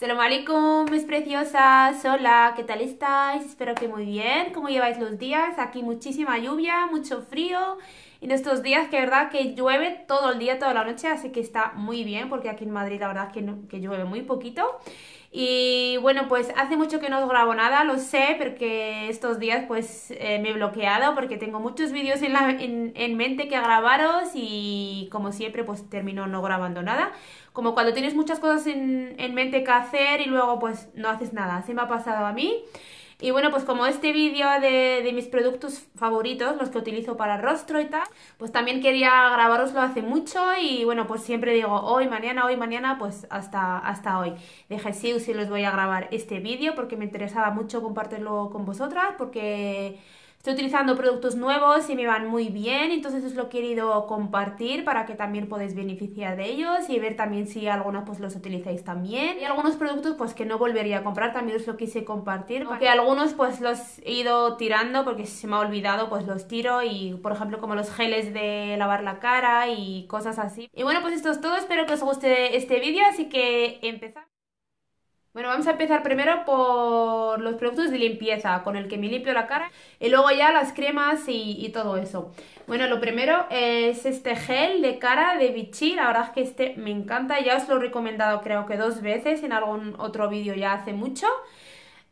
Salam alaikum, mis preciosas, hola, ¿qué tal estáis? Espero que muy bien, ¿cómo lleváis los días? Aquí muchísima lluvia, mucho frío en estos días que verdad que llueve todo el día, toda la noche, así que está muy bien porque aquí en Madrid la verdad que, que llueve muy poquito. Y bueno, pues hace mucho que no grabo nada, lo sé, porque estos días pues eh, me he bloqueado porque tengo muchos vídeos en, en, en, mente que grabaros y como siempre pues termino no grabando nada. Como cuando tienes muchas cosas en, en mente que hacer y luego pues no haces nada, así me ha pasado a mí. Y bueno, pues como este vídeo de, de, mis productos favoritos, los que utilizo para rostro y tal, pues también quería grabaroslo hace mucho y bueno, pues siempre digo hoy, mañana, hoy, mañana, pues hasta, hasta hoy. Dije sí, sí los voy a grabar este vídeo porque me interesaba mucho compartirlo con vosotras, porque Estoy utilizando productos nuevos y me van muy bien, entonces os lo he querido compartir para que también podáis beneficiar de ellos y ver también si algunos pues los utilizáis también. Y algunos productos pues que no volvería a comprar también os lo quise compartir, porque algunos pues los he ido tirando porque se me ha olvidado pues los tiro y por ejemplo como los geles de lavar la cara y cosas así. Y bueno pues esto es todo, espero que os guste este vídeo, así que empezamos. Bueno, vamos a empezar primero por los productos de limpieza, con el que me limpio la cara, y luego ya las cremas y, todo eso. Bueno, lo primero es este gel de cara de Vichy, la verdad es que este me encanta, ya os lo he recomendado creo que dos veces en algún otro vídeo ya hace mucho.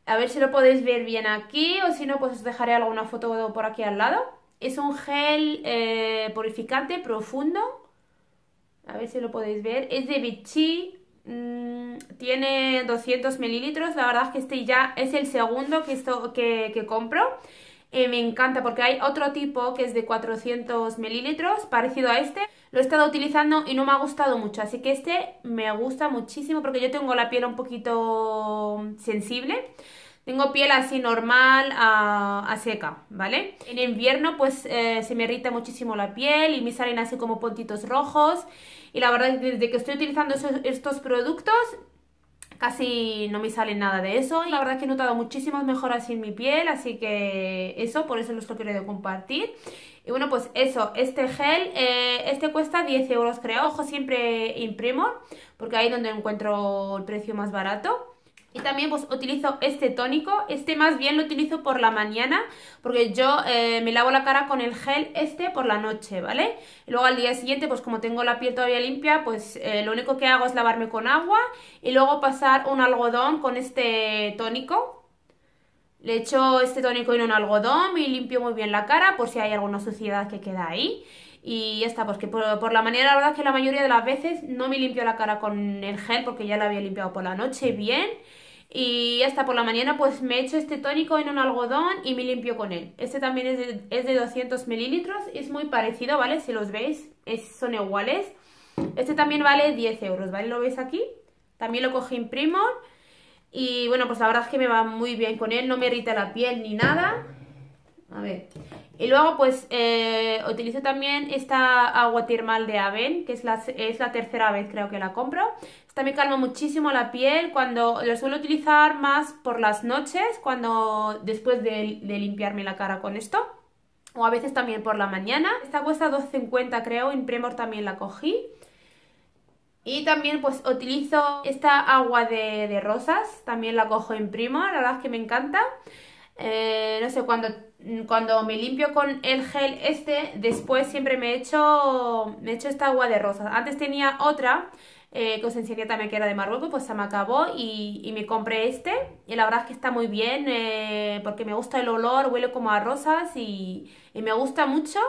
A ver si lo podéis ver bien aquí, o si no, pues os dejaré alguna foto por aquí al lado. Es un gel eh, purificante profundo, a ver si lo podéis ver, es de Vichy, Mm, tiene 200 mililitros, la verdad es que este ya es el segundo que, esto, que, que compro. Eh, me encanta porque hay otro tipo que es de 400 mililitros, parecido a este. Lo he estado utilizando y no me ha gustado mucho, así que este me gusta muchísimo porque yo tengo la piel un poquito sensible. Tengo piel así normal a, a seca, ¿vale? En invierno pues eh, se me irrita muchísimo la piel y me salen así como puntitos rojos. Y la verdad desde que estoy utilizando estos productos casi no me sale nada de eso. La verdad es que he notado muchísimas mejoras en mi piel, así que eso, por eso lo estoy queriendo compartir. Y bueno, pues eso, este gel, eh, este cuesta 10 euros creo. Ojo, siempre imprimo, porque ahí es donde encuentro el precio más barato. Y también pues utilizo este tónico, este más bien lo utilizo por la mañana porque yo eh, me lavo la cara con el gel este por la noche, ¿vale? Y luego al día siguiente pues como tengo la piel todavía limpia pues eh, lo único que hago es lavarme con agua y luego pasar un algodón con este tónico. Le echo este tónico en un algodón y limpio muy bien la cara por si hay alguna suciedad que queda ahí. Y ya está, porque por, por, la manera, la verdad es que la mayoría de las veces no me limpio la cara con el gel porque ya la había limpiado por la noche bien. Y hasta por la mañana pues me echo este tónico en un algodón y me limpio con él. Este también es de, es de 200 mililitros, es muy parecido, ¿vale? Si los veis, son iguales. Este también vale 10 euros, ¿vale? ¿Lo veis aquí? También lo cogí en Primor. Y bueno, pues la verdad es que me va muy bien con él, no me irrita la piel ni nada. A ver. Y luego pues eh, utilizo también esta agua termal de Aven, que es la, es la tercera vez creo que la compro. Esta me calma muchísimo la piel cuando lo suelo utilizar más por las noches, cuando después de, de limpiarme la cara con esto. O a veces también por la mañana. Esta cuesta 2,50 creo, en Premor también la cogí. Y también pues utilizo esta agua de, de rosas, también la cojo en Primo, la verdad es que me encanta. Eh, no sé, cuando, cuando me limpio con el gel este, después siempre me echo, me echo esta agua de rosas. Antes tenía otra, eh, que os enseñé también que era de Marruecos, pues se me acabó y, y me compré este. Y la verdad es que está muy bien, eh, porque me gusta el olor, huele como a rosas y, y me gusta mucho.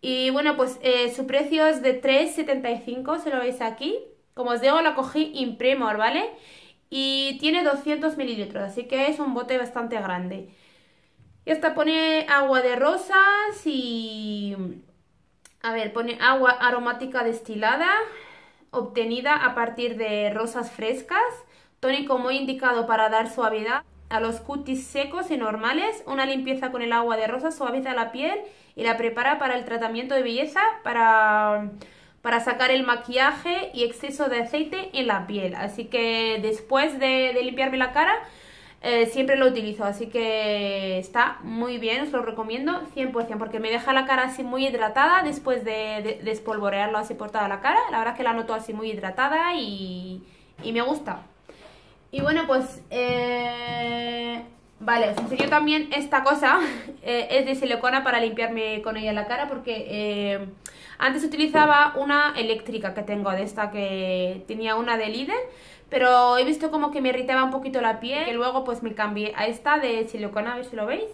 Y bueno, pues eh, su precio es de 3,75, se lo veis aquí. Como os digo, la cogí Impremor, ¿vale? Y tiene 200 mililitros, así que es un bote bastante grande. Y esta pone agua de rosas y... A ver, pone agua aromática destilada, obtenida a partir de rosas frescas, tónico muy indicado para dar suavidad a los cutis secos y normales, una limpieza con el agua de rosas suaviza la piel y la prepara para el tratamiento de belleza, para para sacar el maquillaje y exceso de aceite en la piel. Así que después de, limpiarme la cara, eh, siempre lo utilizo. Así que está muy bien, os lo recomiendo 100%, porque me deja la cara así muy hidratada después de, de, de espolvorearlo así por toda la cara. La verdad es que la noto así muy hidratada y, y me gusta. Y bueno, pues... Eh, vale, os enseño también esta cosa. Eh, es de silicona para limpiarme con ella la cara porque... Eh, antes utilizaba una eléctrica que tengo de esta que tenía una de líder pero he visto como que me irritaba un poquito la piel y luego pues me cambié a esta de silicona, a ver si lo veis.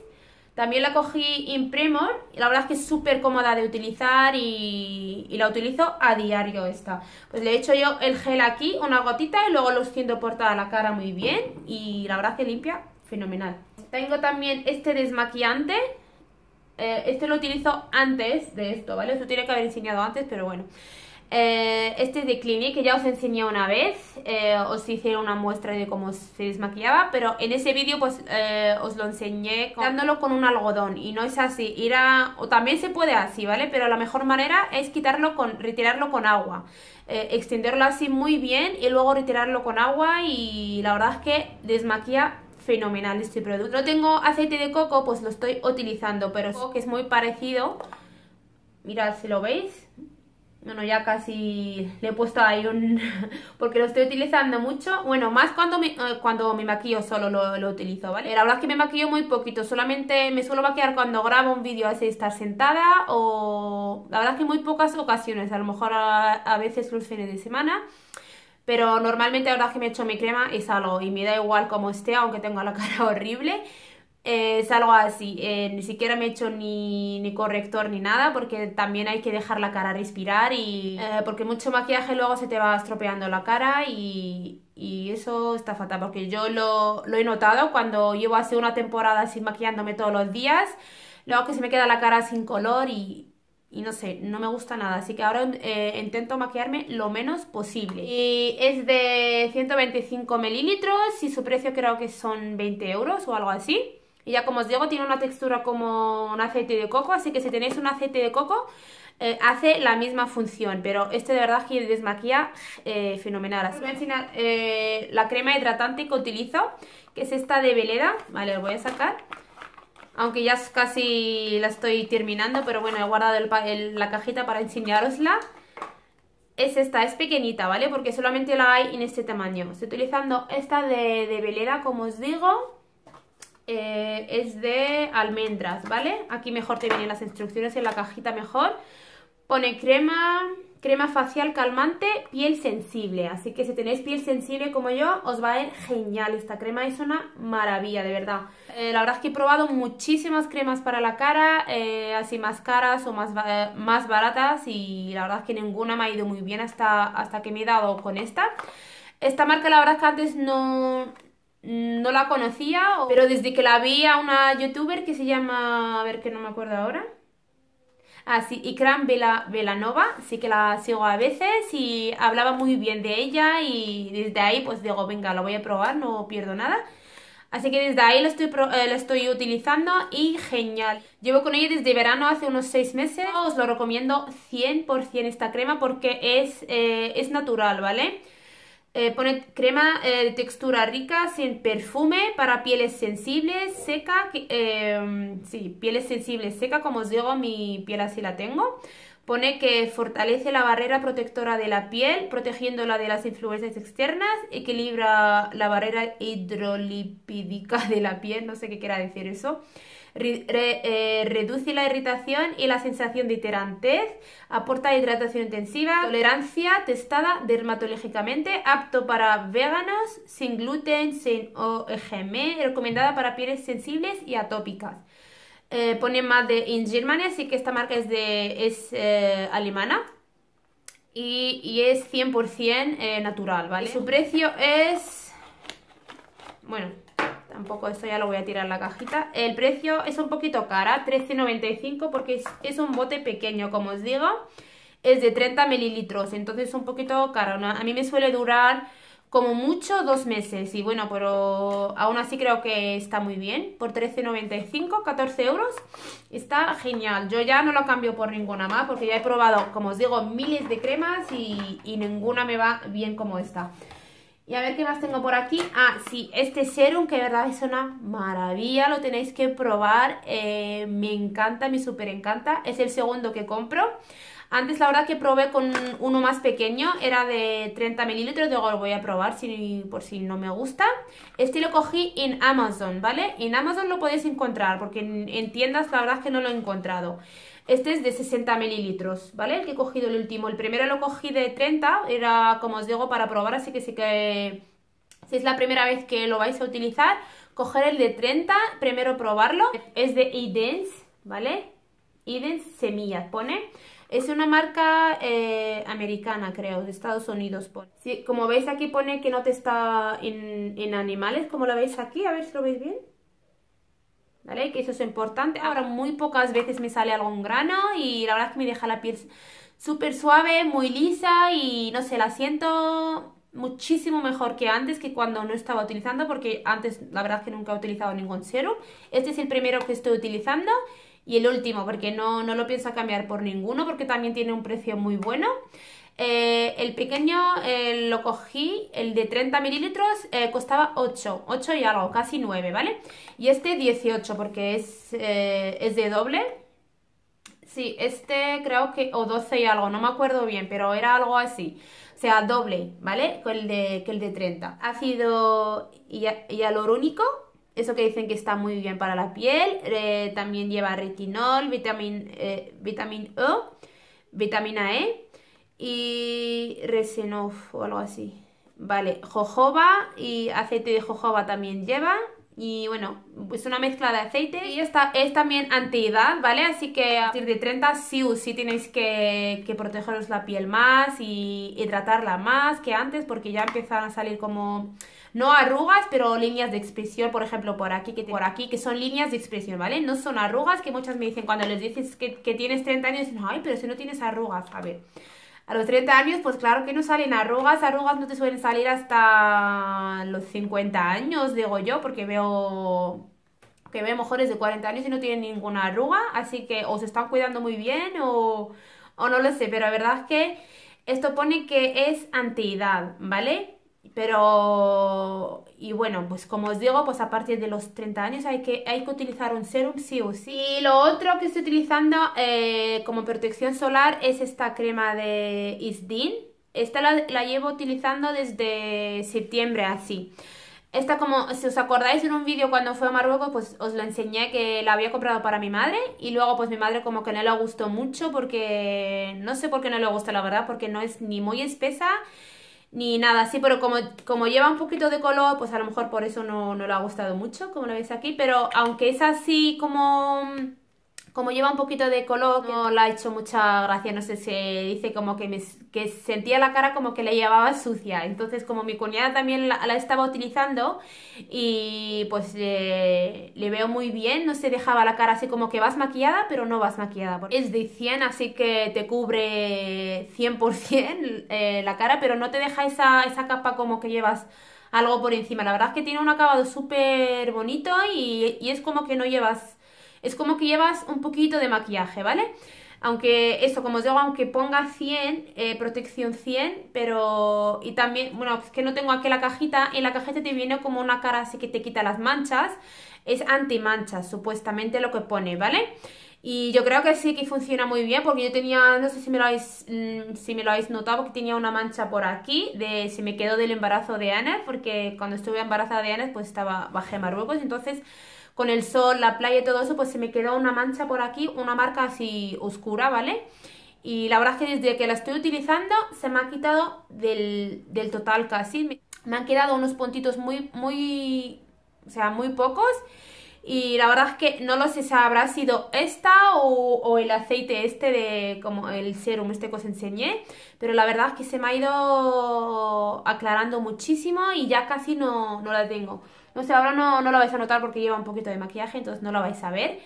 También la cogí Imprimor y la verdad es que es súper cómoda de utilizar y, la utilizo a diario esta. Pues le he hecho yo el gel aquí, una gotita y luego lo extiendo por toda la cara muy bien y la verdad que limpia fenomenal. Tengo también este desmaquillante, eh, este lo utilizo antes de esto, ¿vale? Eso tiene que haber enseñado antes, pero bueno. Eh, este es de Clinique, que ya os enseñé una vez, eh, os hice una muestra de cómo se desmaquillaba, pero en ese vídeo pues os lo enseñé dándolo con un algodón y no es así, ir o también se puede así, ¿vale? Pero la mejor manera es quitarlo con, retirarlo con agua, extenderlo así muy bien y luego retirarlo con agua y la verdad es que desmaquilla fenomenal este producto. No tengo aceite de coco, pues lo estoy utilizando, pero que es muy parecido, mirad si lo veis, bueno, ya casi le he puesto ahí un... porque lo estoy utilizando mucho. Bueno, más cuando me, eh, cuando me maquillo solo lo, utilizo, ¿vale? La verdad es que me maquillo muy poquito. Solamente me suelo maquillar cuando grabo un vídeo así estar sentada o... La verdad es que muy pocas ocasiones. A lo mejor a, veces los fines de semana. Pero normalmente es que me echo mi crema y salgo. Y me da igual como esté, aunque tenga la cara horrible. Eh, es algo así, eh, ni siquiera me he hecho ni, corrector ni nada porque también hay que dejar la cara respirar y eh, porque mucho maquillaje luego se te va estropeando la cara y, eso está fatal porque yo lo, he notado cuando llevo hace una temporada sin maquillándome todos los días, luego que se me queda la cara sin color y, y no sé, no me gusta nada. Así que ahora intento maquillarme lo menos posible. Y es de 125 mililitros y su precio creo que son 20 euros o algo así. Y ya como os digo, tiene una textura como un aceite de coco, así que si tenéis un aceite de coco, eh, hace la misma función, pero este de verdad que desmaquilla eh, fenomenal. Os voy a enseñar eh, la crema hidratante que utilizo, que es esta de Veleda, vale, lo voy a sacar. Aunque ya casi la estoy terminando, pero bueno, he guardado la cajita para enseñarosla. Es esta, es pequeñita, ¿vale? Porque solamente la hay en este tamaño. Estoy utilizando esta de, Veleda, como os digo. Eh, es de almendras, ¿vale? Aquí mejor te vienen las instrucciones en la cajita mejor. Pone crema, crema facial calmante, piel sensible. Así que si tenéis piel sensible como yo, os va a ir genial. Esta crema es una maravilla, de verdad. Eh, la verdad es que he probado muchísimas cremas para la cara, eh, así más caras o más, más baratas. Y la verdad es que ninguna me ha ido muy bien hasta, hasta que me he dado con esta. Esta marca la verdad es que antes no, no la conocía, pero desde que la vi a una youtuber que se llama, a ver que no me acuerdo ahora. Ah, sí, Ikram Vela, Velanova, sí que la sigo a veces y hablaba muy bien de ella y desde ahí pues digo, venga, la voy a probar, no pierdo nada. Así que desde ahí la estoy, eh, estoy utilizando y genial. Llevo con ella desde verano, hace unos 6 meses. Os lo recomiendo 100% esta crema porque es, eh, es natural, ¿vale? Eh, pone crema eh, de textura rica, sin perfume, para pieles sensibles, seca, eh, sí, pieles sensibles, seca, como os digo, mi piel así la tengo. Pone que fortalece la barrera protectora de la piel, protegiéndola de las influencias externas, equilibra la barrera hidrolipídica de la piel, no sé qué quiera decir eso. Eh, reduce la irritación y la sensación de tirantez, aporta hidratación intensiva, tolerancia testada dermatológicamente, apto para veganos, sin gluten, sin OGM, recomendada para pieles sensibles y atópicas. Eh, pone más de in Germany, así que esta marca es, de, es eh, alemana y, y, es 100% natural, ¿vale? Su precio es... Bueno, Tampoco esto ya lo voy a tirar la cajita. El precio es un poquito cara, 13,95 porque es, un bote pequeño, como os digo. Es de 30 mililitros, entonces es un poquito caro. A mí me suele durar como mucho dos meses y bueno, pero aún así creo que está muy bien. Por 13,95, 14 euros, está genial. Yo ya no lo cambio por ninguna más porque ya he probado, como os digo, miles de cremas y ninguna me va bien como esta. Y a ver qué más tengo por aquí. Ah, sí, este serum que de verdad es una maravilla, lo tenéis que probar. Eh, me encanta, me súper encanta. Es el segundo que compro. Antes la verdad que probé con uno más pequeño, era de 30 mililitros, digo, lo voy a probar si, por si no me gusta. Este lo cogí en Amazon, ¿vale? En Amazon lo podéis encontrar, porque en, tiendas la verdad que no lo he encontrado. Este es de 60 mililitros, ¿vale? El que he cogido el último. El primero lo cogí de 30, era como os digo para probar, así que sí que si es la primera vez que lo vais a utilizar, coger el de 30, primero probarlo. Es de Edens, ¿vale? Edens Semillas, pone. Es una marca eh, americana, creo, de Estados Unidos. como veis aquí pone que no te está en, animales, como lo veis aquí, a ver si lo veis bien. ¿Vale? Que eso es importante. Ahora muy pocas veces me sale algún grano y la verdad es que me deja la piel súper suave, muy lisa y no sé, la siento muchísimo mejor que antes, que cuando no estaba utilizando, porque antes la verdad que nunca he utilizado ningún serum. Este es el primero que estoy utilizando y el último, porque no, no lo pienso cambiar por ninguno, porque también tiene un precio muy bueno. Eh, el pequeño eh, lo cogí, el de 30 mililitros eh, costaba 8, 8 y algo, casi 9, ¿vale? Y este 18 porque es, es de doble. Sí, este creo que, o 12 y algo, no me acuerdo bien, pero era algo así. O sea, doble, ¿vale? Que el de, que el de 30. Ácido hialurónico, eso que dicen que está muy bien para la piel. También lleva retinol, vitamin, eh, vitamina E, vitamina E y resinol o algo así. Vale, jojoba y aceite de jojoba también lleva. Y bueno, es una mezcla de aceite y esta es también antiedad, ¿vale? Así que a partir de 30 sí o sí tenéis que, que protegeros la piel más y hidratarla más que antes porque ya empiezan a salir como no arrugas, pero líneas de expresión, por ejemplo, por aquí, que por aquí, que son líneas de expresión, ¿vale? No son arrugas, que muchas me dicen cuando les dices que, tienes 30 años, dicen, ay, pero si no tienes arrugas, a ver. A los 30 años, pues claro que no salen arrugas, arrugas no te suelen salir hasta los 50 años, digo yo, porque veo que veo mujeres de 40 años y no tienen ninguna arruga, así que o se están cuidando muy bien o, o no lo sé, pero la verdad es que esto pone que es antiedad, ¿vale? Pero, y bueno, pues como os digo, pues a partir de los 30 años hay que, hay que utilizar un serum sí o sí. Y lo otro que estoy utilizando eh, como protección solar es esta crema de Isdin. Esta la, la, llevo utilizando desde septiembre así. Esta como, si os acordáis en un vídeo cuando fue a Marruecos, pues os lo enseñé que la había comprado para mi madre y luego pues mi madre como que no le gustó mucho porque, no sé por qué no le gusta la verdad, porque no es ni muy espesa ni nada así, pero como, como lleva un poquito de color, pues a lo mejor por eso no, no le ha gustado mucho, como lo veis aquí, pero aunque es así como como lleva un poquito de color, no le ha hecho mucha gracia, no sé, se dice como que, me, que sentía la cara como que le llevaba sucia. Entonces, como mi cuñada también la, estaba utilizando y pues le veo muy bien, no se dejaba la cara así como que vas maquillada, pero no vas maquillada. Es de 100, así que te cubre 100% eh, la cara, pero no te deja esa, esa capa como que llevas algo por encima. La verdad es que tiene un acabado súper bonito y, y es como que no llevas es como que llevas un poquito de maquillaje, ¿vale? Aunque eso, como os digo, aunque ponga 100, eh, protección 100, pero... Y también, bueno, es que no tengo aquí la cajita, en la cajita te viene como una cara así que te quita las manchas. Es anti-manchas, supuestamente lo que pone, ¿vale? Y yo creo que sí que funciona muy bien porque yo tenía, no sé si me lo habéis, mm, si me lo habéis notado, que tenía una mancha por aquí, de se me quedó del embarazo de Ana, porque cuando estuve embarazada de Ana pues estaba, bajé Marruecos, entonces con el sol, la playa y todo eso, pues se me quedó una mancha por aquí, una marca así oscura, ¿vale? Y la verdad es que desde que la estoy utilizando se me ha quitado del, total casi. Me han quedado unos puntitos muy, muy, o sea, muy pocos. Y la verdad es que no lo sé si habrá sido esta o, el aceite este de como el serum este que os enseñé. Pero la verdad es que se me ha ido aclarando muchísimo y ya casi no, no la tengo. No sé, ahora no, no lo vais a notar porque lleva un poquito de maquillaje, entonces no lo vais a ver.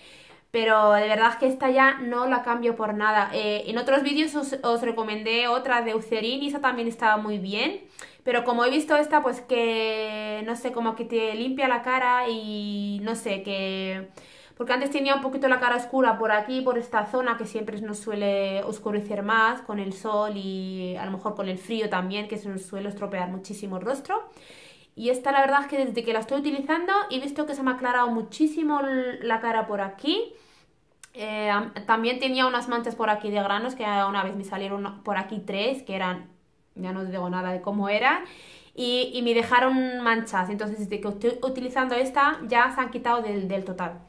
Pero de verdad que esta ya no la cambio por nada. Eh, en otros vídeos os, recomendé otra de Eucerin y esa también estaba muy bien. Pero como he visto esta, pues que, no sé, como que te limpia la cara y no sé, que... Porque antes tenía un poquito la cara oscura por aquí, por esta zona que siempre nos suele oscurecer más con el sol y a lo mejor con el frío también, que se nos suele estropear muchísimo el rostro. Y esta la verdad es que desde que la estoy utilizando he visto que se me ha aclarado muchísimo la cara por aquí. Eh, también tenía unas manchas por aquí de granos, que una vez me salieron por aquí tres, que eran, ya no digo nada de cómo eran, y, me dejaron manchas. Entonces, desde que estoy utilizando esta, ya se han quitado del, del total.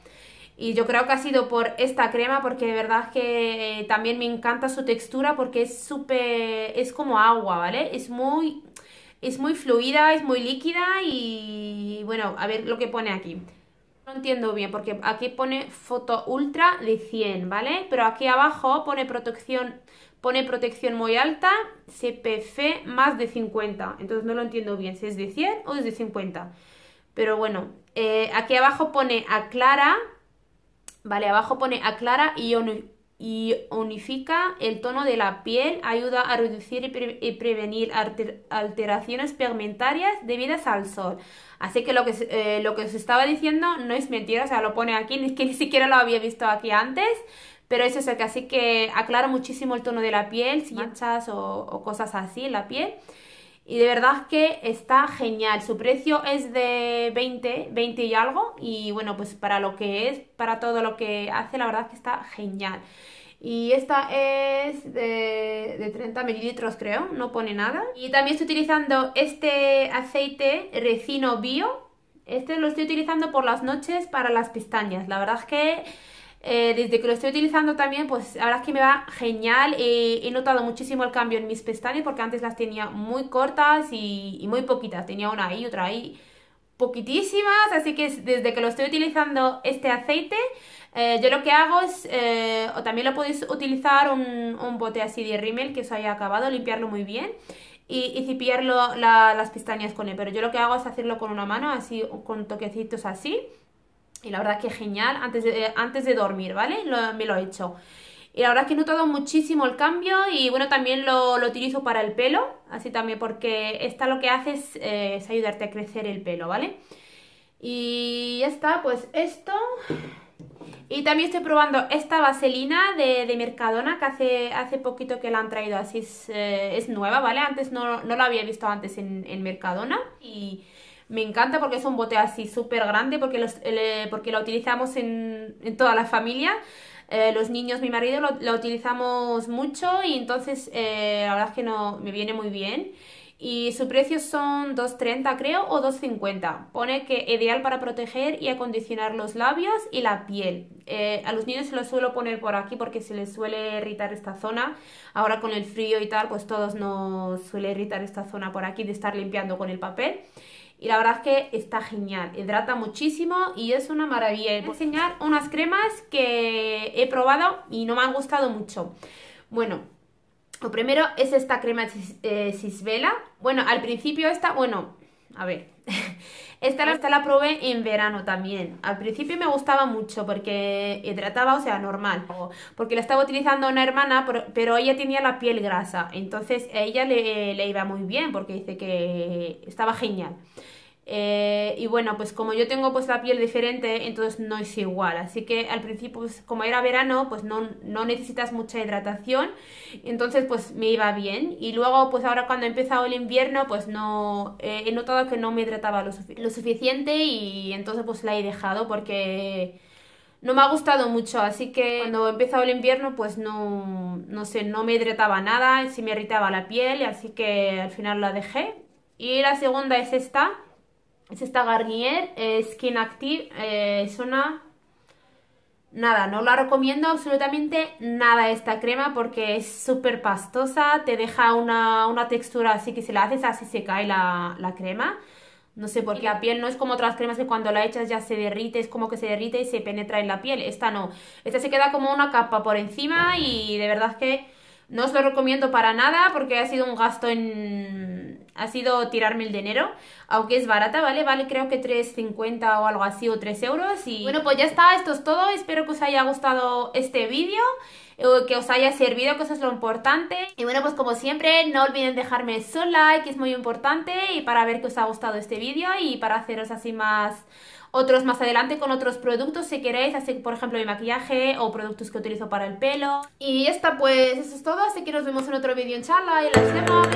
Y yo creo que ha sido por esta crema, porque de verdad que también me encanta su textura, porque es súper, es como agua, ¿vale? Es muy, es muy fluida, es muy líquida y bueno, a ver lo que pone aquí. No entiendo bien porque aquí pone foto ultra de 100, ¿vale? Pero aquí abajo pone protección, pone protección muy alta, CPF más de 50. Entonces no lo entiendo bien si es de 100 o es de 50. Pero bueno, eh, aquí abajo pone aclara, ¿vale? Abajo pone aclara y y unifica el tono de la piel, ayuda a reducir y, prevenir alteraciones pigmentarias debidas al sol. Así que lo que, eh, lo que os estaba diciendo no es mentira, o sea, lo pone aquí, es que ni siquiera lo había visto aquí antes, pero es eso, que así que aclara muchísimo el tono de la piel, si manchas o, o cosas así en la piel. Y de verdad que está genial. Su precio es de 20, 20 y algo. Y bueno, pues para lo que es, para todo lo que hace, la verdad que está genial. Y esta es de, de 30 mililitros, creo, no pone nada. Y también estoy utilizando este aceite Recino Bio. Este lo estoy utilizando por las noches para las pestañas. La verdad es que eh, desde que lo estoy utilizando también, pues ahora es que me va genial. he notado muchísimo el cambio en mis pestañas porque antes las tenía muy cortas y, muy poquitas. Tenía una ahí, otra ahí, poquitísimas. Así que desde que lo estoy utilizando este aceite, eh, yo lo que hago es, eh, o también lo podéis utilizar un, bote así de rímel que os haya acabado, limpiarlo muy bien. Y, y las pestañas con él, pero yo lo que hago es hacerlo con una mano, así, con toquecitos así, y la verdad que genial, antes de, antes de dormir, ¿vale? me lo he hecho. Y la verdad es que he notado muchísimo el cambio y bueno, también lo, utilizo para el pelo, así también porque esta lo que hace es, eh, ayudarte a crecer el pelo, ¿vale? Y ya está, pues esto... Y también estoy probando esta vaselina de, Mercadona que hace, hace poquito que la han traído así, es, eh, nueva, ¿vale? Antes no, no la había visto antes en, en Mercadona y me encanta porque es un bote así súper grande, porque, los, porque lo utilizamos en, en toda la familia. Eh, los niños, mi marido, lo, utilizamos mucho y entonces eh, la verdad es que no, me viene muy bien. Y su precio son 2,30 creo o 2,50. Pone que ideal para proteger y acondicionar los labios y la piel. Eh, a los niños se los suelo poner por aquí porque se les suele irritar esta zona. Ahora con el frío y tal, pues todos nos suele irritar esta zona por aquí de estar limpiando con el papel y la verdad es que está genial, hidrata muchísimo y es una maravilla. Voy a enseñar unas cremas que he probado y no me han gustado mucho. Bueno, lo primero es esta crema eh, Cisvela. Bueno, al principio esta, bueno, a ver, esta la, la probé en verano también. Al principio me gustaba mucho porque hidrataba, o sea, normal. Porque la estaba utilizando una hermana, pero ella tenía la piel grasa. Entonces a ella le, le iba muy bien porque dice que estaba genial. Eh, y bueno, pues como yo tengo pues la piel diferente, entonces no es igual. Así que al principio, pues, como era verano, pues no, no, necesitas mucha hidratación. Entonces pues me iba bien. Y luego pues ahora cuando ha empezado el invierno, pues no eh, he notado que no me hidrataba lo, suficiente y entonces pues la he dejado porque no me ha gustado mucho. Así que cuando ha empezado el invierno, pues no, no sé, no me hidrataba nada, sí me irritaba la piel. Así que al final la dejé. Y la segunda es esta es esta Garnier Skin Active. Eh, es una... Nada, no la recomiendo absolutamente nada esta crema porque es súper pastosa, te deja una, textura así que si la haces así se cae la, la crema. No sé, porque la piel no es como otras cremas que cuando la echas ya se derrite, es como que se derrite y se penetra en la piel. Esta no. Esta se queda como una capa por encima y de verdad que no os lo recomiendo para nada porque ha sido un gasto en... ha sido tirarme el dinero, aunque es barata, ¿vale? Vale creo que 3,50 o algo así o 3 euros y bueno pues ya está, esto es todo, espero que os haya gustado este vídeo que os haya servido, que eso es lo importante. Y bueno, pues como siempre, no olviden dejarme su like, es muy importante, y para ver que os ha gustado este vídeo y para haceros así más otros más adelante con otros productos si queréis, así por ejemplo mi maquillaje o productos que utilizo para el pelo. Y ya está, pues eso es todo, así que nos vemos en otro vídeo en charla y les vemos,